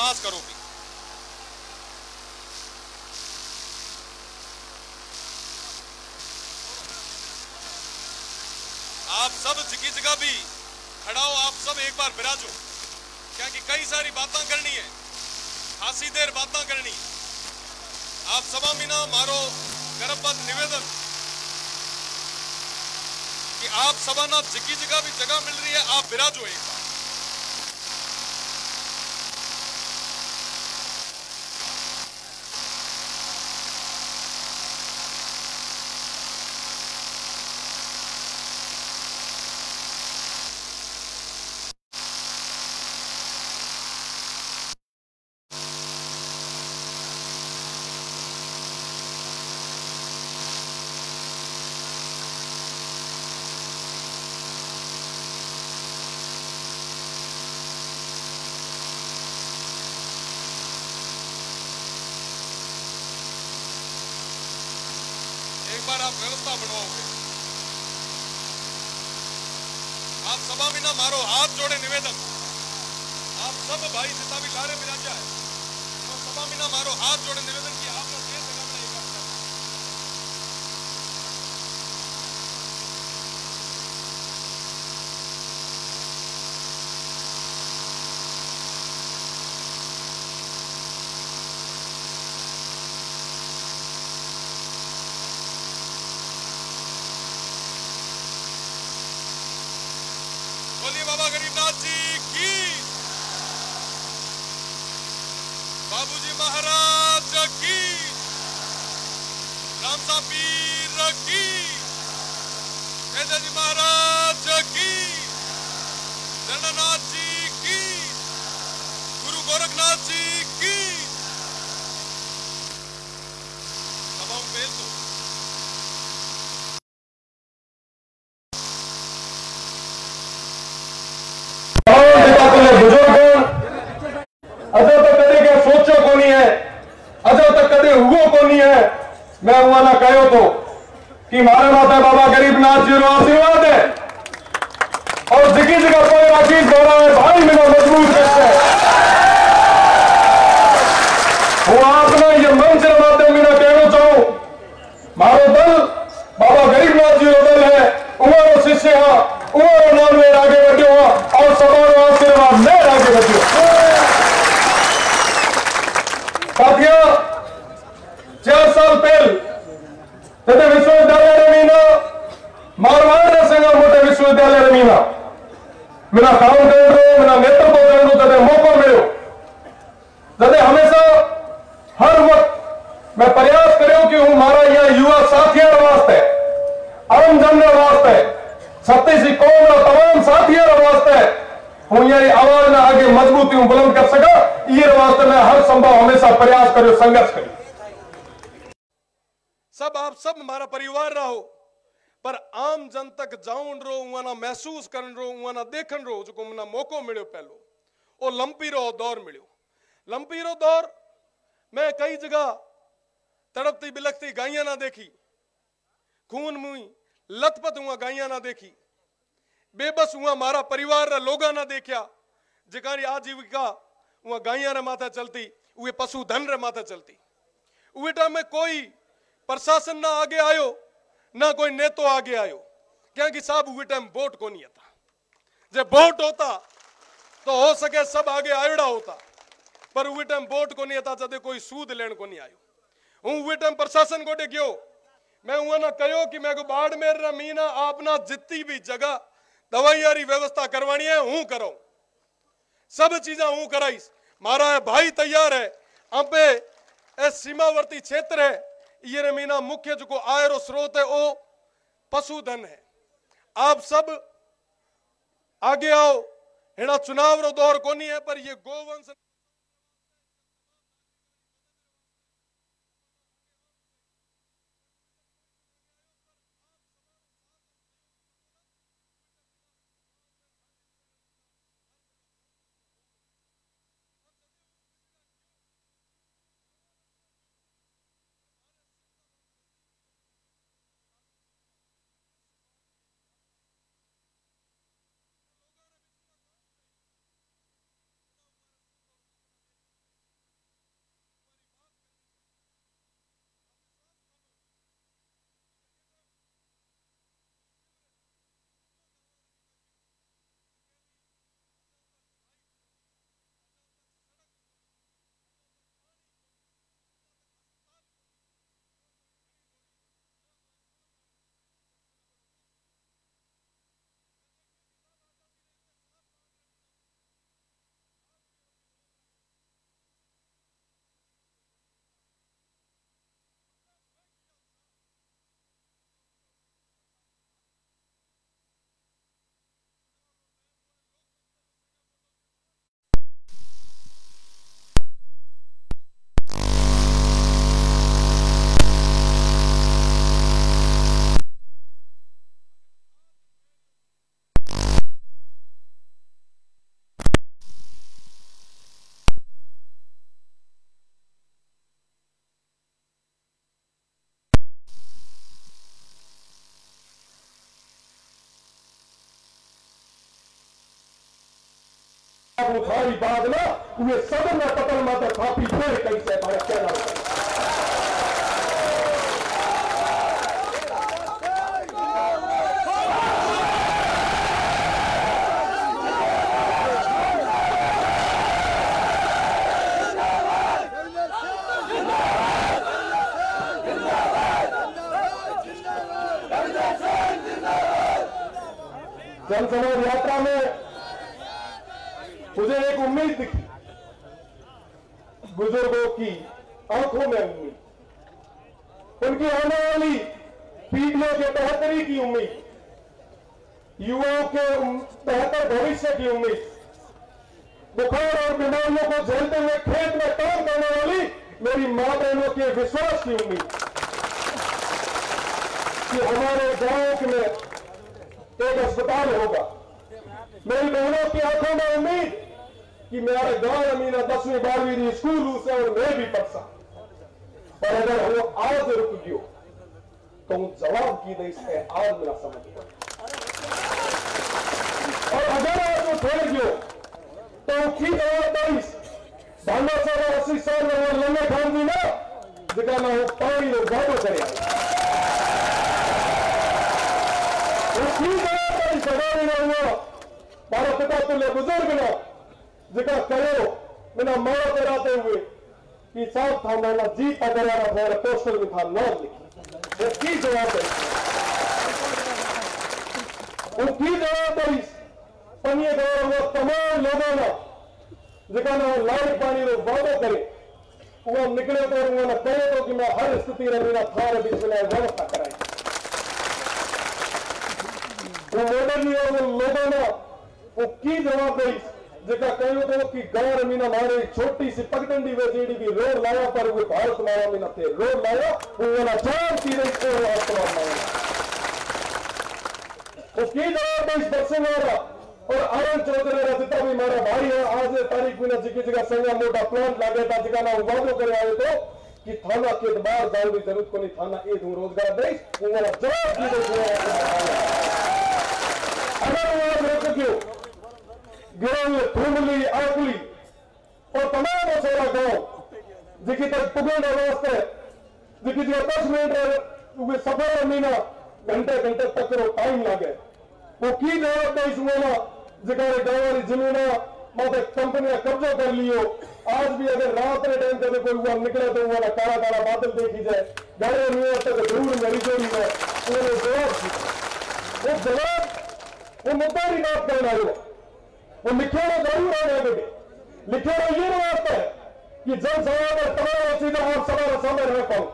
पास करो भी आप सब जिकी जगह भी खड़ा हो आप सब एक बार विराजो क्या कि कई सारी बातें करनी है खासी देर बातें करनी आप सभा मीना मारो गर्भवत निवेदन कि आप सभा ना जिकी जगह भी जगह मिल रही है आप विराजो एक बार व्यवस्था बनवाओगे आप सभा में ना मारो, हाथ जोड़े निवेदन। आप सब भाई जितना भी लारे राजा है तो सभा में ना मारो, हाथ जोड़े निवेदन की आपने देश जगह में एक बार बोलिए बाबा गरीबनाथ जी की बाबूजी महाराज की रामसा पीर की जय जी महाराज की जगन्नाथ जी की गुरु गोरखनाथ जी की सभाओं पेल दो अजो तो कदे के सोचो कोनी है अजो तो कदे हुओ कोनी है मैं वाला कहो तो कि मारे माता बाबा गरीबनाथ जी रो आशीर्वाद है। और जिकी जगह कोई राशीष बोला है, भाई मेरा मज़बूत करते है वो आपने ये मंच के माध्यम में कहना चाहूँ मारो दल बाबा गरीबनाथ जी रो दल है उमारो शिष्य है उमारो नाम में आगे बढ़ो और सवारो आशीर्वाद में आगे बढ़ो साथियों चार साल पहले तथे विश्वविद्यालय रमीना मारवाड़ संघ मोटे विश्वविद्यालय रमीना मेरा काम करो मेरा नेतृत्व करो तथे मौका मिलो तथे हमेशा हर वक्त मैं प्रयास करो कि हूँ मारा यहाँ युवा साथियों वास्ते आम जन वास्ते छत्तीसी कौम रा तमाम साथियों वास्ते हूँ ये आवाज़ ने आगे मजबूती हूँ, बुलंद कर सका। ये वास्ते मैं हर संभव हमेशा प्रयास करो संघर्ष करो सब आप सब, हमारा परिवार रहो, पर आम जन तक जाऊन रो उना महसूस करन रो उना देखन रो जो मना मौको मिलो पहलो। ओ लंपी रो दौर मिलो लंपी रो दौर। मैं कई जगह तड़पती बिलखती, गाइयाँ ना देखी। खून मुई, लथपथ हुआ गाइयाँ ना देखी। बेबस हुआ मारा परिवार रा लोगा ना देखा जिकारी आजीविका हुआ गाइयाँ रे माथा चलती, उहे पशु धन रे माथा चलती। उहे टाइम में कोई प्रशासन ना आगे आयो, ना कोई नेतो आगे आयो। क्योंकि साहब उहे टाइम वोट को नहीं था जब वोट होता तो हो सके सब आगे आयोड़ा होता। पर उहे टाइम वोट को नहीं था जदे कोई सूद लेन को नहीं आयो। हूँ उहे टाइम प्रशासन गोटे गयो मैं हुआ ना कहो कि मैं को बाड़मेर रा मीना आपना जितनी भी जगह दवाइयाँ री व्यवस्था करवानी है, हूँ करो। सब चीजा हूँ कराइस मारा है भाई तैयार है। अबे, ए सीमावर्ती क्षेत्र है। ये मीना मुख्य जो आय रो स्रोत है वो पशुधन है। आप सब आगे आओ। हेड़ा चुनाव रो दौर कोनी है, पर ये गोवंश वो बाद में ना उहे सदन में पतन माता थापी फिर से भड़के जन समाज यात्रा में मुझे एक उम्मीद दिखी बुज़ुर्गों की आँखों में उम्मीद उनकी आने वाली पीढ़ियों के बेहतरी की उम्मीद युवाओं के उम- बेहतर भविष्य की उम्मीद बुखार और बीमारियों को झेलते हुए खेत में काम करने वाली मेरी माँ बहनों के विश्वास की उम्मीद कि हमारे गाँव में एक अस्पताल होगा मेरी बहनों की आँखों में उम्मीद कि मेरे गाँव में मीना दसवीं बारहवीं री स्कूल से और मैं भी पढ़ सा पर अगर वो आज रुक गयो तो हूँ जवाब की दई से आज मेरा समझ गया और अगर आज वो ठहर गयो तो की जवाब दई भांडा अस्सी साल लंबे खान जी ना जिका ना वो पानी नो वादो करे न मारा पिता तुल्य बुज़ुर्ग न जिका कयो बिना मारो कराते हुए कि साहब था मैंने जी पकड़ाना मेरे पोस्टर में था नाम लिखी उसकी जवाबदारी उसकी जवाबदारी पनिए गए तमाम लोगों ने जिका ना लाइट पानी रो वादो करे वो निकले तो उन्होंने कहे तो कि हर स्थिति में मेरा थार बीच में व्यवस्था कराई वो मॉडल ही और लोगों ने वो की जवाबदारी जेका कहो तो कि गाँव मीना मारे छोटी सी पगडंडी वे जेडी भी रोड लाया पर वो भारत मारा मीना थे रोड लाया वो वाला की रही को आसमान मारा वो की जवाबदारी बरसे मारा और आनंद चौधरी का जितना भी मारा भाई है। आज तारीख में जिकी जगह संगा मोटा प्लांट लागे था जिका ना वादो करे आए तो कि थाना के बाहर जाने की ज़रूरत को थाना ए दूँ रोज़गार दे वाला जवाब की रही अगर वो आज रुक गयो गिरोह थूमली आकली, और तमाम सारा गाँव जिकी तक पुगने वास्ते जिकी जो दस मिनट वे सफ़र महीना घंटे घंटे तक रो टाइम लगे। वो की जवाब दे जिका गाँव ज़मीन माते कंपनियाँ कब्जा कर लियो। आज भी अगर रात के टाइम पे कोई हुआ निकले तो वाला काला काला बादल देखी जाए। गाड़ियों नहीं तक दूर मरी जोड़ी है। उन्होंने जवाब वो जवाब, वो मुद्दा ही बात करना है। वो लिखे हुए ज़रूर है मेरे बेटे लिखे हुए ये वास्ता है कि जन सभा में तमाम चीज़ें और सभा सामने रह पाऊँ।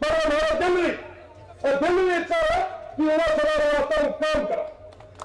पर हमारा दिल नहीं और दिल्ली इच्छा है कि उन्हें सभा वास्ता काम करा।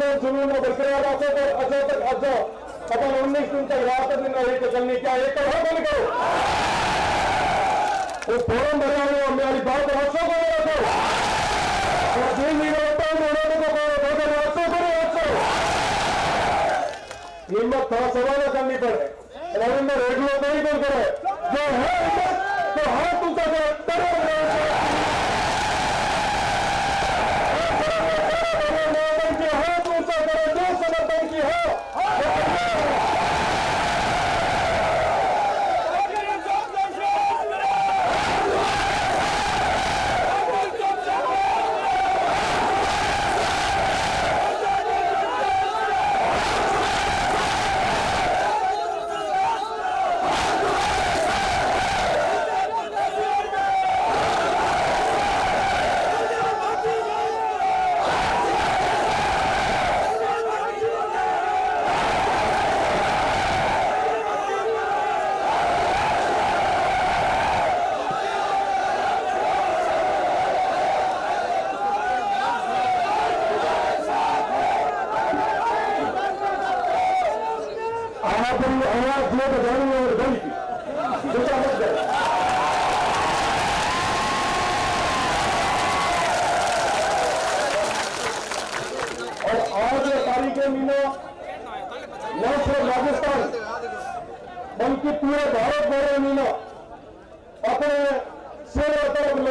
में में बरकरार रखो तो अजय तक अजय। अपन उन्नीस दिन तक रात दिन रही तो चलनी क्या एक करो बंद करो। वो फोरम भरा हुआ मेरी बात हंसो को रखो और दिन नहीं रहता हूँ को तो हंसो हंसो हिम्मत थोड़ा सवाल करनी पड़े में रेडियो नहीं बोल करे। जो है हिम्मत तो हाथ ऊँचा करो।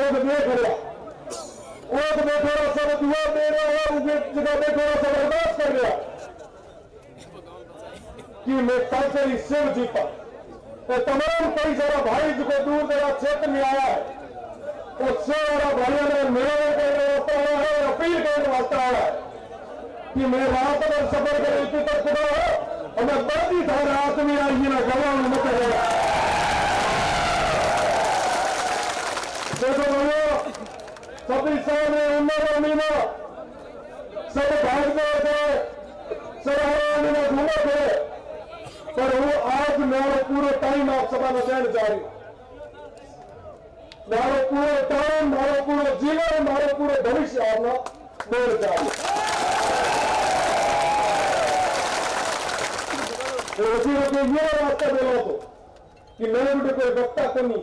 तो मैं रहा जगह पे थोड़ा सा मैं जीता तो तमाम कई सारा भाई जो दूर दराज क्षेत्र में आया है तो सारा भाइयों ने मिलने के वास्ते आया है अपील करने वास्ते आया है कि मैं रात में सफ़र कर इतनी तक खुदा हो और मैं बड़ी था रात में आई ना गवा मत गया देखो भैया सभी सामने उम्र अमीना सब भाग गए थे सब अमीना घूमे थे पर वो आज मेरा पूरा टाइम आप सभा में देना चाह रही મારો પૂરો ટાઈમ મારો પૂરો જીવન મારો પૂરો ભવિષ્ય આપનો દોડ ચાલે હજી વખતે ये वास्ते बोलो तो कि मेरे गुटे कोई वक्ता को नहीं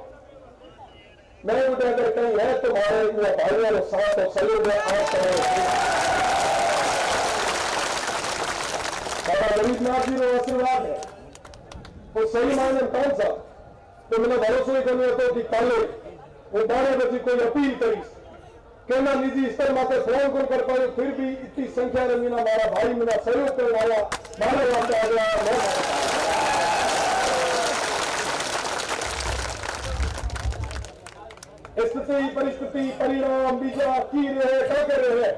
मैं उधर अगर कहीं है तो हमारे ये भाइयों के साथ और है आप बाबा गरीबनाथ जी का आशीर्वाद है। वो सही मायने कौन सा तो मैंने भरोसा ही करने तो कि कल वो बारह बजे कोई अपील करी। कहना, निजी स्तर माते फ़ोन कर कर पाए, फिर भी इतनी संख्या में मारा भाई, मेरा सहयोग कर आया मारे वास्ते आ गया स्थिति, परिस्थिति, परिणाम, बीजा की रहे क्या कर रहे हैं?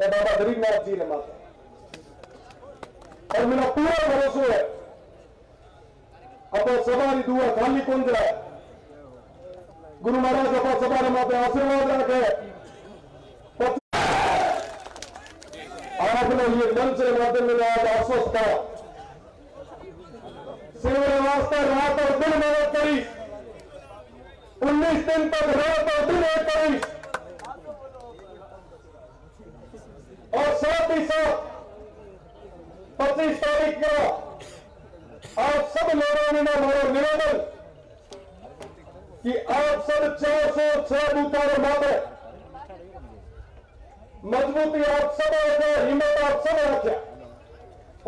बाबा गरीबनाथ जी ने माता और मेरा पूरा भरोसा है अब सवारी दुआ खाली कौन जाए गुरु महाराज अपना ने माते आशीर्वाद रखे। आपने ये मंच के माध्यम में आज आश्वस्त था सेवा वास्ते रात और दिन मेहनत करी। उन्नीस दिन तक रात और दिन एक करी और साथ ही साथ पच्चीस तारीख को आप सब लोगों ने हमारा निवेदन कि आप सब चार सौ छह बूथों में माते मजबूती आप सब रखे हिम्मत आप सब रखे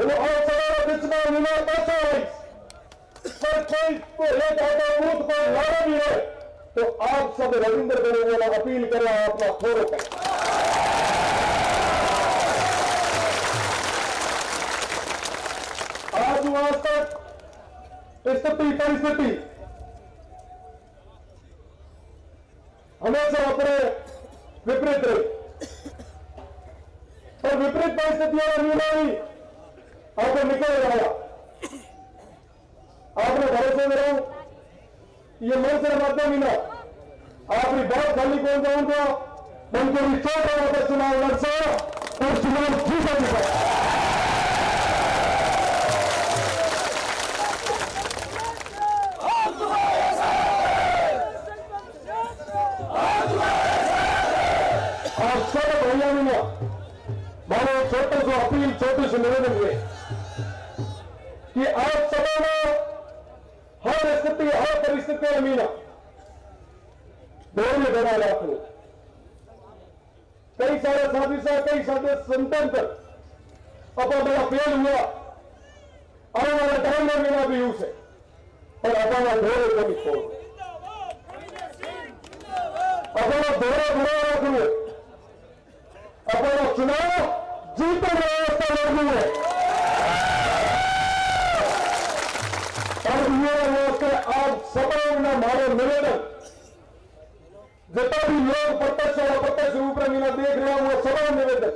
वो आप सब बीच में हिम्मत ऐसा है पर कोई को आधा बूथ को लड़ा भी है तो आप सब रविंद्र करेंगे वाला अपील करें अपना थोड़ो करें आज आज तक स्थिति, परिस्थिति, हमेशा अपने विपरीत रही। और विपरीत परिस्थितियों में आई आपको निकल आया आपने भरोसे में रहो। ये ही ना आपकी बात खाली कौन जाऊँगा मन को भी छोटा होता चुनाव लड़ सो और चुनाव आप मिला। मानो छोटे से अपील, छोटे से निवेदन हुए कि आप सबों ने हर परिस्थिति में मीना धैर्य बनाए रखो कई सारे साथी साहब कई सारे पर अपना बड़ा फेल हुआ। आने वाले टाइम में मीना भी उसे पर अपना धैर्य कभी छोड़ अपना धैर्य बना रखो अपना चुनाव जीतने व्यवस्था लड़नी है आप ने हमारे निवेदन जितना भी लोग प्रत्यक्ष और अप्रत्यक्ष रूप में मीना देख रहे हैं, वो सबों निवेदन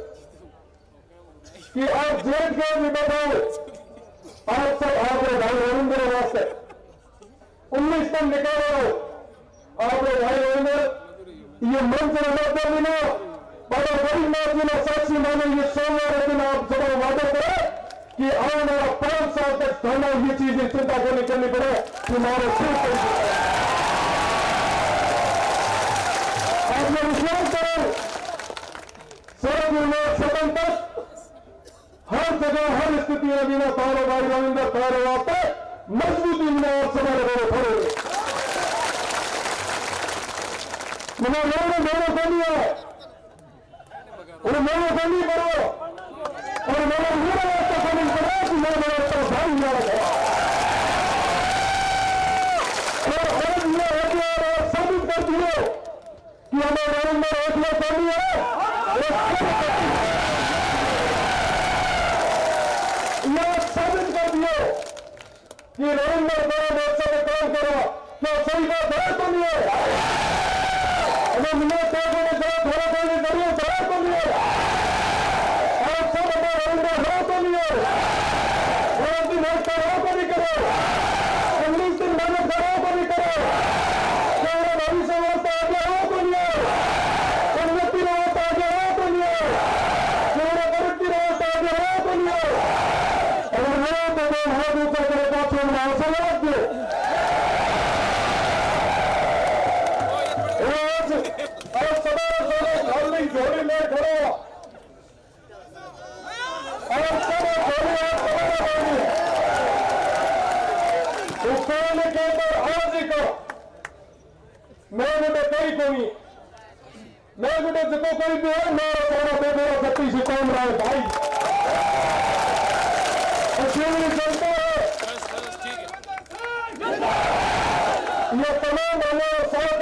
कि आप जेल के भी बताओ आप सब आपके भाई रविंद्र वास्ते। उन्नीस दिन निकालो। आपके भाई रविंद्र ये मंच नज़र मिलो। बाबा गरीबनाथ जी साक्षी माने ये सोमवार दिन आप सब वादा करें कि आने वाला पाँच साल तक हमें ये की चिंता करनी करनी पड़े कि हमारे विश्वास करो? सड़क सदन तक हर जगह, हर स्थिति में बिना तारो भाई रविंदर, तारो मजबूती बिना और समय खड़े मैंने लोगों ने है। और मेरे करो। और मेरे वास्ते को नहीं करो कि मैं मेरे वास्ते भाई मेरा करो और आज ये हो और साबित कर कि हमें नरेंद्र एक है यह साबित कर दियो कि नरेंद्र बड़े मोर्चा में काम करो क्या सही बात है तो नहीं है हमें मिले तो नहीं करो थोड़ा थोड़ी करिए तो तो नहीं है और सब अपना नरेंद्र हो तो नहीं है और दिन हफ़्ता हो तो नहीं करो उन्नीस दिन मेहनत करो तो नहीं करो केवल भविष्य वास्ते आगे हो तो नहीं है उन्नति वास्ते आगे हो तो नहीं है केवल तरक्की वास्ते आगे हो तो नहीं है और वो तो वो हाथ ऊँचा करे पाछे में आँसू लग दो आज और सदा सदा खाली झोली में खड़ो और सदा झोली और सदा झोली उसने के पर आज ही करो मैं गोटे कई नहीं। मैं गोटे कोई भी मैं मेरा कौन रहा है ये तमाम हमारे साथ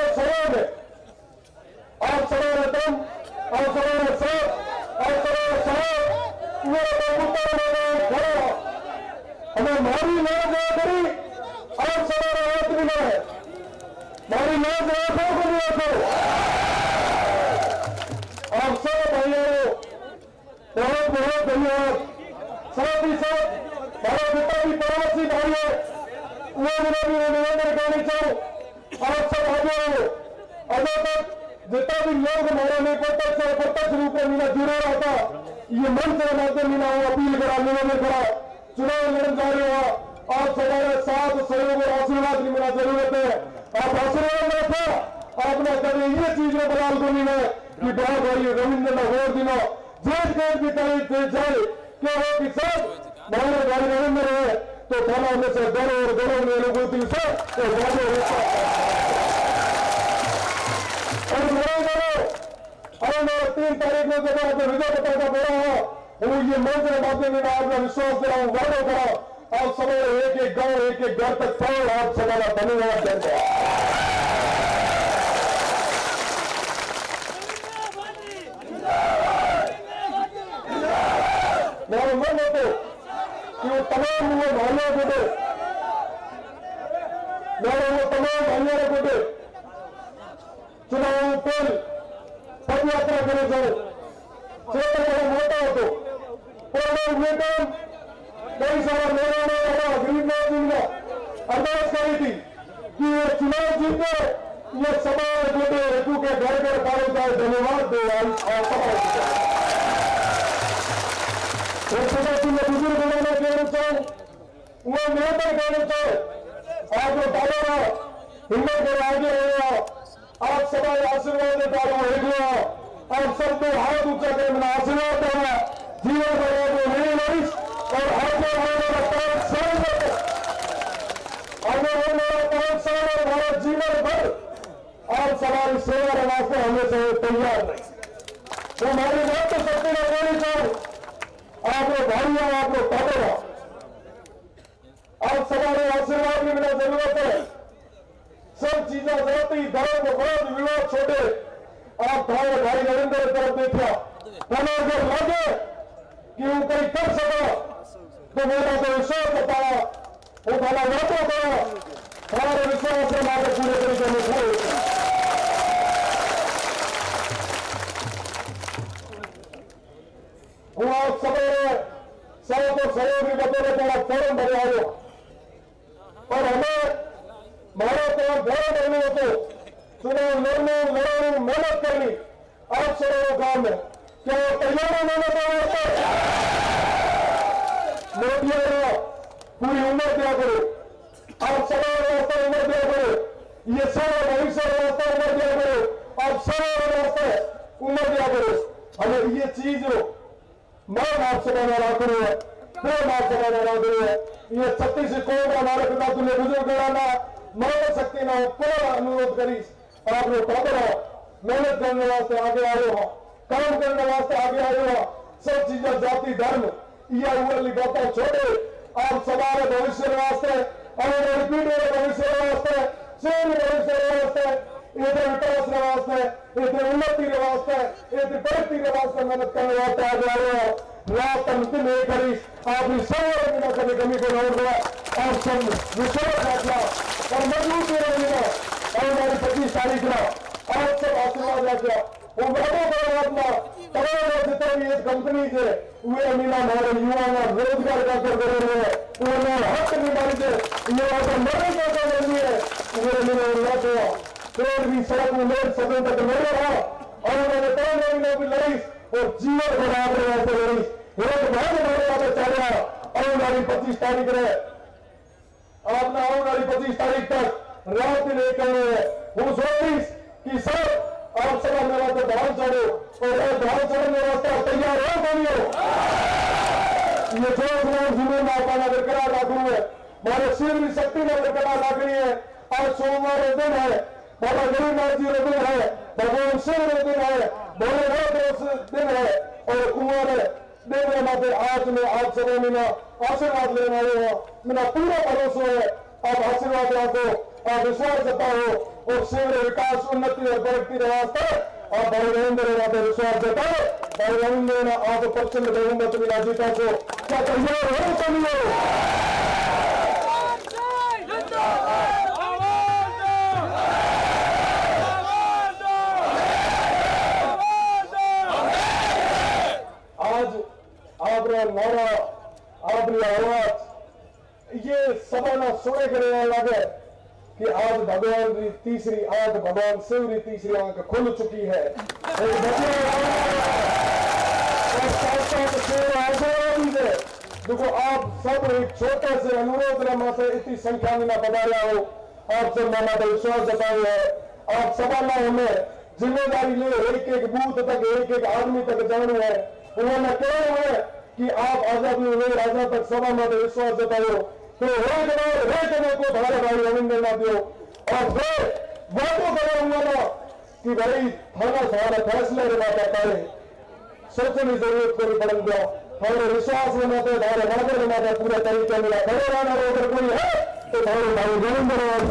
तारीख में जब आपको विजय पताका बोला हो वो ये के माध्यम में मैं विश्वास दिलाऊं, वादो करो। आप सवेरे एक एक गाँव, एक एक घर तक पहुँच आप सवाल धन्यवाद मेरा मन होते कि वो तमाम वो भाइयों को दे। मेरे वो तमाम भाइयों को दे। चुनाव पेल पदयात्रा करे जाओ। कई सारा लोगों ने हमारा गरीबनाथ अरदास करी थी कि ये चुनाव जीते गोटे हेतु के दो और वो वो जो डालो हिम्मत कर आगे हो आप सदा आशीर्वाद देता रहो आप सबको हाथ ऊँचा कर मेरा आशीर्वाद देना जीवन का जो नहीं रईस और आगे होने वाला पाँच साल आगे होने वाला पाँच साल और हमारा जीवन भर आप सवारी सेवा के वास्ते हमेशा तैयार रहे तो हमारी बात तो सबको कहनी चाहूँ आप लोग भाई हो आप लोग आप सवारे आशीर्वाद की बिना ज़रूरत है। सब चीज़ें जाती, धर्म विवाद छोटे। आप भाई भाई नरेंद्र पर देखा हमें लगे कि वो कहीं कर सका। तो मेरा तो विश्वास बताओ। वो खाना वादा था हमारे विश्वास से माता पूरे तरीके में खो आप सवेरे सब सहयोगी बतौरे थोड़ा फॉर्म भरवा और हमें भारत का गौरव नहीं होते तो सुनो मैंने मैंने मेहनत कर। आप सुनो, गाँव में। क्या तैयार है मेहनत तो करने को मोटिया रहो पूरी उम्र दिया करो। आप सदा रास्ता उम्र दिया करो। ये सारा भविष्य रास्ता उम्र दिया करो। आप सारा रास्ता उम्र दिया करो। अगर ये चीज़ मैं आपसे कहना रहा करूँ प्रेम आपसे कहना रहा करूँ ये छत्तीस कौन हमारे पिता तुल्य बुज़ुर्ग ना। मरण शक्ति ना पूरा अनुरोध करी आप लोग खबर हो मेहनत करने वास्ते आगे आए हो, काम करने वास्ते आगे आए हो, सब चीज़ें जाति, धर्म ये छोड़े, आप सवारे भविष्य वास्ते वाली पीढ़ी भविष्य वास्ते भविष्य वास्ते, इधर विकास वास्ते, इधर उन्नति वास्ते, इधर प्रगति वास्ते मेहनत करने वास्ते आगे आए हो। रात अंतिम एक बिना कभी कमी को और सब रखना और और पच्चीस तारीख ना और सब आशीर्वाद रखना वो वादों करो अपना तमाम जितने भी ये कंपनी से वे अमीना हमारे युवा ना, रोज़गार का कर रहे हैं। वो ना हक नहीं मारी थे ये वादा मरने का कर रही है। वो अमीना लौट गया पेड़ भी सड़क में लोग सदन तक नहीं रहा और उन्होंने तय महीने की लड़ी और जीवन बराबर रहते लड़ी। एक भाग हमारे यहाँ चल रहा आने वाली पच्चीस तारीख रहे। आपने आने वाली पच्चीस तारीख तक रात हैं वो सोचिस कि सब आप सभा में वास्ते धान चढ़ो और ये धान चढ़ने वास्ते तैयार हो बनियो ये जो लोग जुनून आपका नगर करा लागू है हमारे शिव की शक्ति नगर करा लागनी है। आज सोमवार दिन है, बाबा गरीबनाथ जी का दिन है, भगवान शिव का दिन है भोलेनाथ दिन है, और कुमार दिन है माते, आज में आप सभी मेरा आशीर्वाद लेने आए हो। मेरा पूरा भरोसा है। आप आशीर्वाद रखो आप विश्वास जता हो और शिव विकास उन्नति और प्रगति के भाई रविंद्र माते विश्वास जताओ। भाई रविंद्र ने आप प्रचंड बहुमत मिला जीता को क्या तैयार हो आज नारा आपकी आवाज़, ये सबाना सुने करने लगे कि आज भगवान तीसरी आँख भगवान शिव तीसरी आँख खुल चुकी है। आशीर्वाद है देखो, आप सब एक छोटे से अनुरोध न माते इतनी संख्या में ना पधारा हो। आप सब मामा का विश्वास जताए है। आप सबाना हमें ज़िम्मेदारी ले एक एक बूथ तक एक एक आदमी तक जाना है। उन्होंने कहा है कि आप आज़ादी हुए राजा तक सभा में विश्वास जताओ को भाई रविंद्र ना दियो। और फिर वादो करो कि भाई थाना सारा फैसले के बात करे सोचने की ज़रूरत कोई पड़न दो। हमारे विश्वास में माते धारे वादे माते पूरे तरीके मिला खड़े रहना अगर कोई है तो धारे भाई रविंद्र और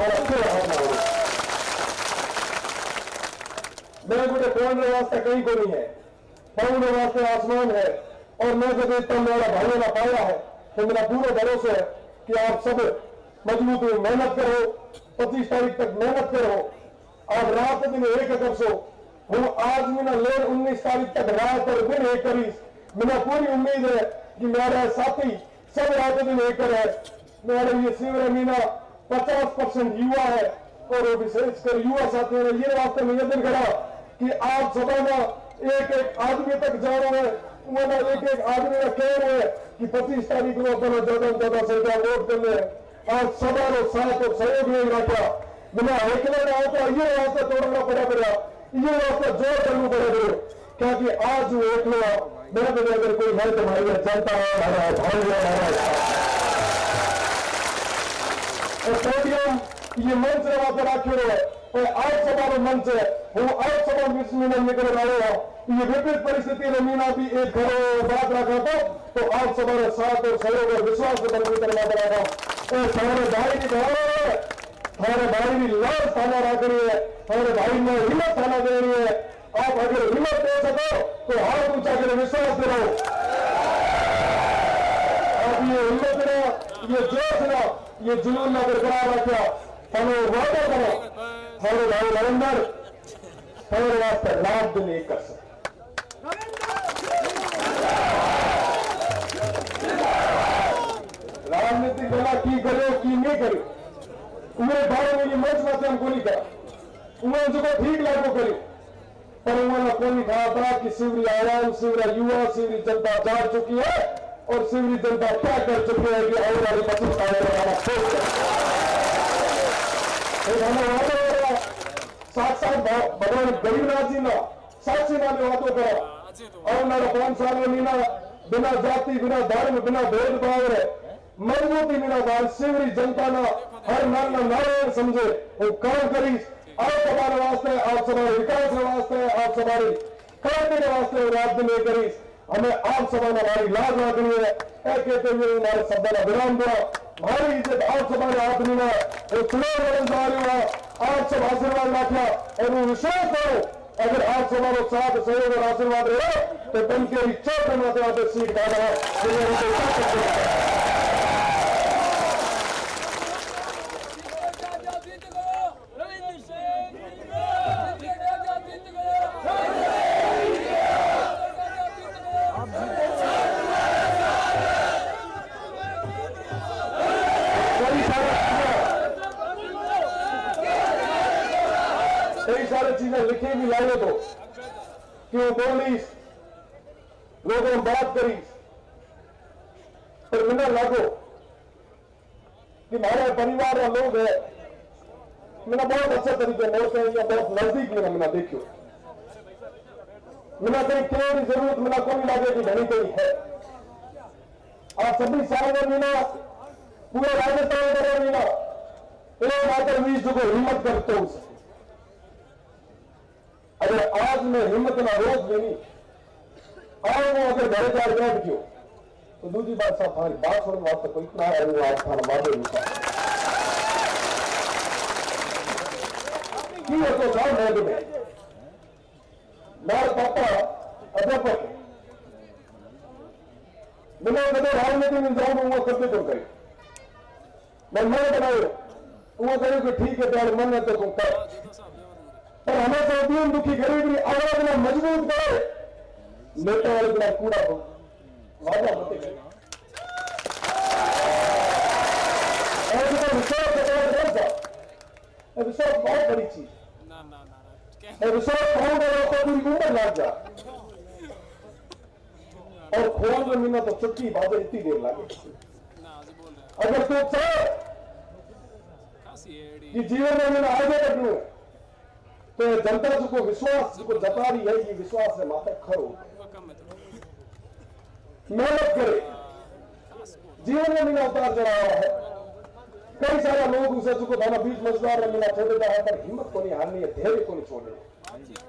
मैं मुझे कौन वास्ते कहीं को नहीं है। कौन वास्ते आसमान है। और मैं जब इतना मेरा भाइयों ने पाया है तो मेरा पूरा भरोसा है। कि आप सब मज़बूत हो, मेहनत करो, पच्चीस तारीख तक मेहनत करो। और रात दिन एक कर सो हम आज मिना ना ले उन्नीस तारीख तक रात और दिन एक करी। मिना पूरी उम्मीद है कि मेरा साथी सब रात दिन एक करे। मेरे ये शिविर मीना पचास परसेंट युवा है और विशेषकर युवा साथियों ने ये वास्ते निवेदन करा कि आप सभा में एक एक आदमी तक जा रहे हैं। उन्होंने एक एक आदमी का कह रहे हैं कि पच्चीस तारीख को अपना ज़्यादा ज़्यादा संख्या वोट करने आज सभा रो साथ और सहयोग नहीं रखा बिना हेकले में आता ये वास्ते तोड़ना पड़ा पड़ा ये वास्ते ज़ोर करना पड़ा पड़ा क्योंकि आज वो एक मेरे को अगर कोई है तो भाई जनता है हमारा भाई है हमारा और पोडियम ये मंच रहा पर आखिर है और आज सभा मंच है वो आज सभा में निकल रहे हो ये विपरीत परिस्थिति में मीना भी एक घरों बात रखा तो तो आप में साथ और सहयोग और विश्वास को बंद करना पड़ेगा। और हमारे भाई की हमारे भाई की लाल थाना रख रही है, हमारे भाई में हिम्मत थाना दे रही है। आप अगर हिम्मत दे सको तो हाथ ऊँचा कर विश्वास दिलाओ आप ये हिम्मत ना ये जोश ना ये जुनून ना बरकरार रखा। हमें वादा करो, हमारे भाई नरेंद्र, हमारे वास्ते लाभ दिन एक कर सकते। की करो की नहीं करो। उन्हें भाई मेरी मंच में हम को नहीं करा। उन्हें जो ठीक लागू करी। पर उन्होंने को नहीं कहा था कि शिवरी आवाम शिवरा युवा शिवरी जनता जा चुकी है और शिवरी जनता क्या कर चुकी है कि आने वाली पच्चीस है। एक हमें साथ साथ भगवान गरीबनाथ जी ना साक्षी माने वादो करा। और मेरा पाँच साल बिना जाति बिना धर्म बिना भेदभाव रे मजबूती बिना बार सिवरी जनता ना हर नाल ना नारायण समझे। वो काम करी आप हमारे वास्ते, आप हमारे विकास के वास्ते, आप हमारी क्रांति के वास्ते राज्य में करी। हमें आप सभा में हमारी लाज रखनी है ऐ कहते हुए हमारे शब्द का विराम दिया हमारी इज़्ज़त आप हमारे आदमी ने। वो चुनाव लड़न जा रही हो, आप सब आशीर्वाद रखना। और वो विश्वास करो अगर आप हमारो साथ सहयोग और आशीर्वाद रहे तो बन के चौथ माते आते सीट का रहा रविंद्र सिंह जीत कई सारी चीज़ें कई सारी चीज़ें लिखी भी लाए तो क्यों बोली लोगों ने बात करी पर मैंने लागो कि हमारे परिवार का लोग है मैंने बहुत अच्छा तरीके मोड़ते हैं या बहुत नज़दीक मेरा मैंने देखियो मैंने कहीं कहने की ज़रूरत मैंने को नहीं लगे कि घनी कहीं है आप सभी सारे मीना पूरे राजस्थान करे मीना एक मात्र बीस को हिम्मत करते हो उसे अगर आज में हिम्मत ना रोक देनी आज वो अगर घर जा बैठ गयो तो दूसरी बात साहब हमारी बात सुनने वास्ते कोई इतना है वो आज खाना वादे नहीं की હતો સાહેબ મેં તમે મારા પાપા ಇನ್ನೊಂದು ರಾಜನೀತಿ ನಿಲ್ದಾಣ ಹೂವು ಕರ್ತಿದ್ರು ಕೈ ನನ್ನ ಮನೆ ಕಡೆ वो करेंगे ठीक है प्यार मन है तो सुनता पर हमें तो अभी हम दुखी गरीब नहीं अगर अपना मज़बूत करे। नेता वाले बिना पूरा हो। वादा होते गए तो विश्वास विश्वास बहुत बड़ी चीज़। विश्वास बहुत तो बड़ा पूरी उम्र लग जा। और खोल में मिलना तो चुटकी बातें इतनी देर लगे। जी हैं अगर तू चाहे कि जीवन में मैंने आगे बढ़ू तो जनता जी को विश्वास को जता रही है कि विश्वास से माता है तो मेहनत करे। जीवन में मिला उतार चढ़ाव है। कई सारे लोग उसे चुको थाना बीच मजदार में मिला छोड़ देता है पर हिम्मत को नहीं हारनी है धैर्य को नहीं छोड़नी कटी है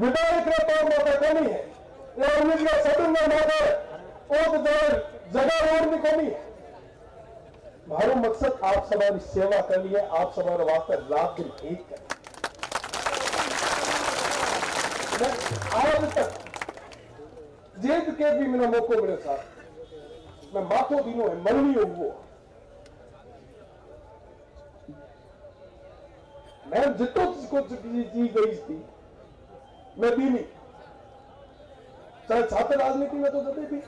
ವಿದಾರಕರ ತಗೊಂಡ್ಬಂದ ಕಮ್ಮಿ ಅವ್ರ ನಿಮ್ಗೆ ಸದನ जगह रोड में कमी है। हमारा मकसद आप सब हमारी सेवा कर लिए, आप सब हमारे वास्ते रात दिन एक कर। आज तक जेद के भी मेरा मौको मेरे साथ मैं माथो दिनो है मरनी हुआ। मैं जितो कुछ चीज़ गई थी मैं दी नहीं। चाहे छात्र राजनीति में तो जब भी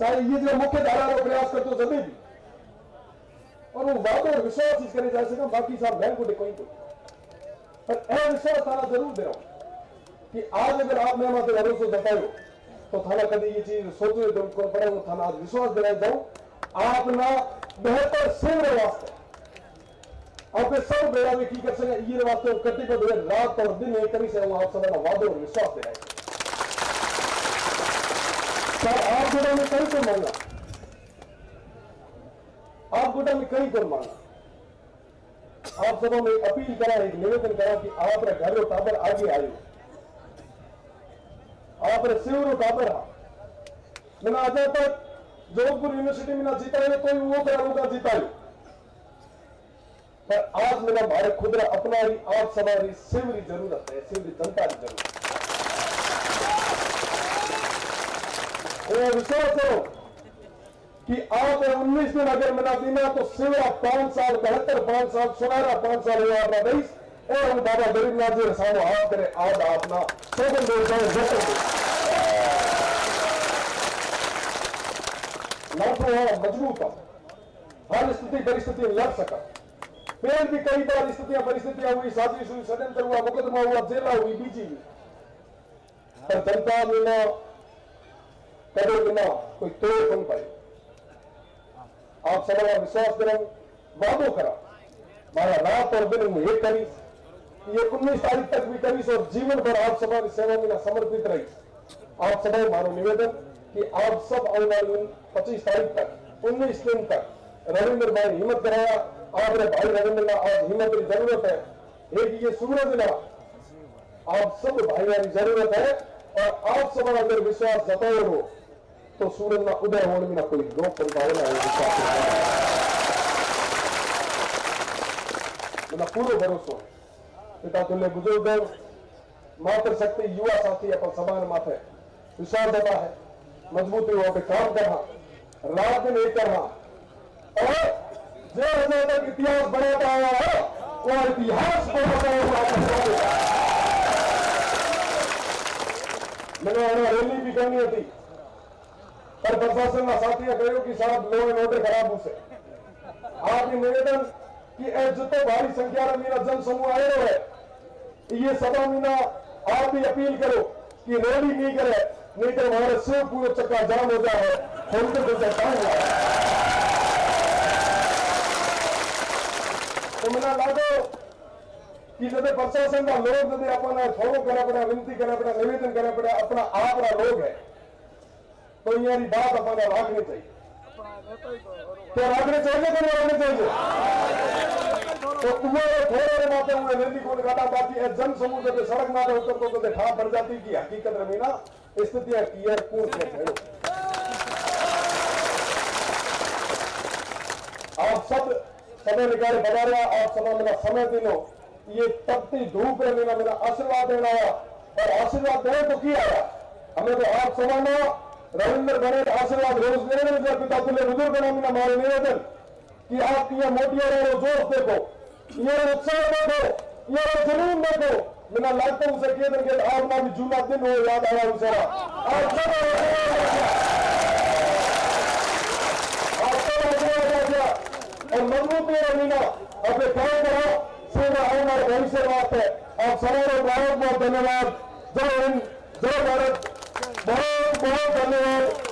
चाहे ये जो मुख्य धारा का प्रयास करते हो, जब भी और वो वादो और विश्वास इस करे जा सके बाकी सब मैं को कोई पर यह विश्वास थाना ज़रूर दे रहा हूँ कि आज अगर आप मेरे माते भरोसा जतायो तो थाना कभी ये चीज़ सोचो तो पड़े, वो थाना आज विश्वास दिलाए जाऊँ। आप ना बेहतर सेवा वास्ते सब की कर सके ये वास्ते कटी को रात और दिन एक करी से आप सब वादो सर, आप गुड़ा में को मांगा। आप गुड़ा में को मांगा। आप सबों में अपील करा, एक निवेदन करा कि आप रे घर टाबर आगे आयो। आप रे सिवरो टाबर आज तक जोधपुर यूनिवर्सिटी में ना जीता है, कोई वो करा जीता है। पर आज मेरा भारत खुदरा अपना ही, आज सभा रही सिव ज़रूरत है, सिवरी जनता की ज़रूरत है। विश्वास करो कि आप उन्नीस दिन अगर मना देना तो सिवरा पाँच साल, बहत्तर पाँच साल सुनहरा पाँच साल हुआ अपना देश और हम बाबा गरीबनाथ जी रसाओ आप करे, आज आपना सोगन देवताओं जतन लाखों मज़बूत हर स्थिति, परिस्थिति लड़ सका फिर भी कई बार स्थितियाँ, परिस्थितियाँ हुई साजिश हुई षड्यंत्र हुआ, मुकदमा हुआ, जेला हुई, बीजी पर जनता बिना कदे बिना कोई तोड़ नहीं पाई। आप सबका विश्वास करो, वादो करा। मारा रात और दिन एक करी ये उन्नीस तारीख तक भी करी और जीवन भर आप सभा की सेवा में समर्पित रही। आप सभी मारो निवेदन कि आप सब आने वाली पच्चीस तारीख तक, उन्नीस दिन तक रविंद्र भाई हिम्मत कराया आपने भाई रविंद्र आज हिम्मत की ज़रूरत है। एक ये सूरज ना, आप सब भाइयों की ज़रूरत है और आप सब अगर विश्वास जताए हो तो सूरज ना उदय होने में ना कोई रोक पंपावना है मेरा पूरा भरोसा। है पिता तुल्य बुज़ुर्ग मात्र शक्ति, युवा साथी, अपन समान माथे विश्वास जता है। मजबूती हो पे काम करना। रात दिन एक करना और जो हमें तक इतिहास बनाता आया है वो इतिहास बनाता हुआ मैंने हमें रैली भी करनी थी। पर प्रशासन का साथी कहो कि साहब लो एंड खराब उसे आप ये निवेदन कि जितो भारी संख्या में मेरा जन समूह आयो है, ये सभा मीना आप भी अपील करो कि रैली नहीं करे, नहीं तो हमारे सिर पूरे चक्का जाम हो जाए। हम तो टाइम तो मैंने लागो कि जब प्रशासन का लोग जब अपना फॉलो करना पड़ा विनती करना पड़ा निवेदन करना पड़ा अपना आप लोग है तो यारी बात अपना रखनी चाहिए तो रखने चाहिए नहीं रखने चाहिए तो तुम्हारे थोड़े माते हुए नदी को काटा बाकी है जन समूह जब सड़क माते उतर तो कदे ठाप बढ़ जाती की हकीकत रमीना स्थितियाँ की है कौन से खेलो आप सब समय निकाल बना रहा आप समय मेरा समय दिनो ये तपती धूप में मेरा मेरा आशीर्वाद देना आया। और आशीर्वाद देने तो किया आया हमें तो आप समाना रविंद्र बने आशीर्वाद रोज देने में जब पिता तुल्य बुज़ुर्ग बना, मेरा मारे निवेदन कि आप ये मोटिया रहो जोश देखो। ये उत्साह देखो। ये जुनून देखो। मेरा लगता उसे देंगे आप ना भी जूना दिन हो, याद आया उसे। आप सब और मज़बूत है मीना अपने काम करो। सेवा हमारे भविष्य बात है आप सबको बहुत बहुत धन्यवाद। जय हिंद जय भारत बहुत बहुत धन्यवाद।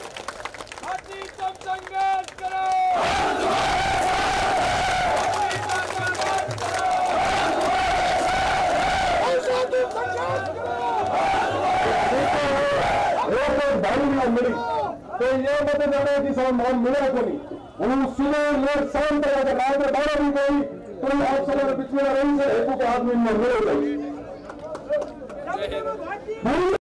मिली तो ये मत की सब मान को नहीं सुबह लेट शाम तक अगर रात में बारह भी गई तो आप सब पिछले रही से एक आदमी में मिले गई पूरी